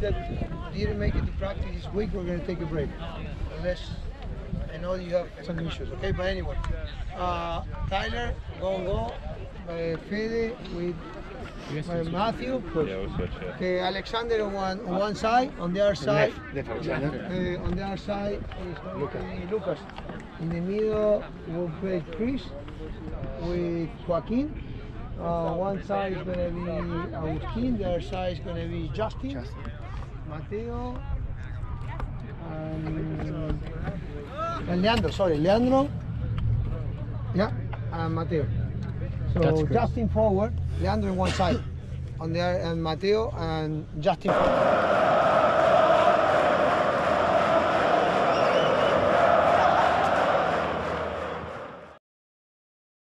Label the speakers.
Speaker 1: that didn't make it to practice this week, we're gonna take a break. Unless I know you have some issues, okay? But anyway, uh, Tyler, go and go. Uh, Fede with uh, Matthew.
Speaker 2: Yeah, we'll switch. Yeah.
Speaker 1: Okay, Alexander on one on one side, on the other side.
Speaker 3: Left Alexander.
Speaker 1: Uh, on the other side is going to Lucas. In the middle, we'll play Chris with Joaquin. Uh, one side is going to be Agustin, the other side is going to be Justin,
Speaker 3: Justin.
Speaker 1: Mateo, and, and Leandro. Sorry, Leandro. Yeah, and Mateo. So Justin forward, Leandro on one side, on the other, and Mateo and Justin forward.